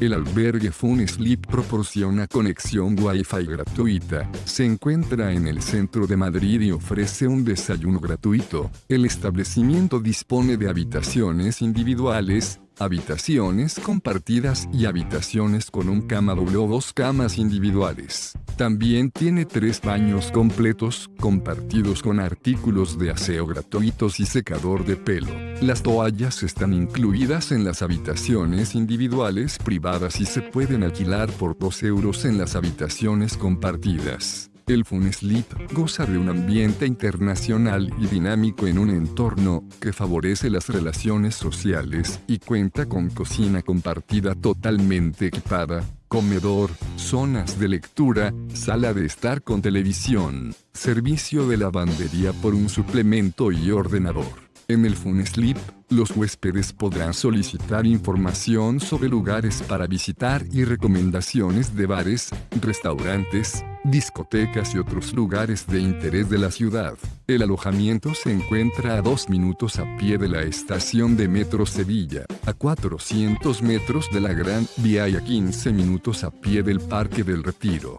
El albergue Fun Sleep proporciona conexión Wi-Fi gratuita. Se encuentra en el centro de Madrid y ofrece un desayuno gratuito. El establecimiento dispone de habitaciones individuales, habitaciones compartidas y habitaciones con un cama doble o dos camas individuales. También tiene tres baños completos, compartidos con artículos de aseo gratuitos y secador de pelo. Las toallas están incluidas en las habitaciones individuales privadas y se pueden alquilar por 2 euros en las habitaciones compartidas. El Fun Sleep goza de un ambiente internacional y dinámico en un entorno que favorece las relaciones sociales y cuenta con cocina compartida totalmente equipada, comedor, zonas de lectura, sala de estar con televisión, servicio de lavandería por un suplemento y ordenador. En el Sleep, los huéspedes podrán solicitar información sobre lugares para visitar y recomendaciones de bares, restaurantes, discotecas y otros lugares de interés de la ciudad. El alojamiento se encuentra a dos minutos a pie de la estación de Metro Sevilla, a 400 metros de la Gran Vía y a 15 minutos a pie del Parque del Retiro.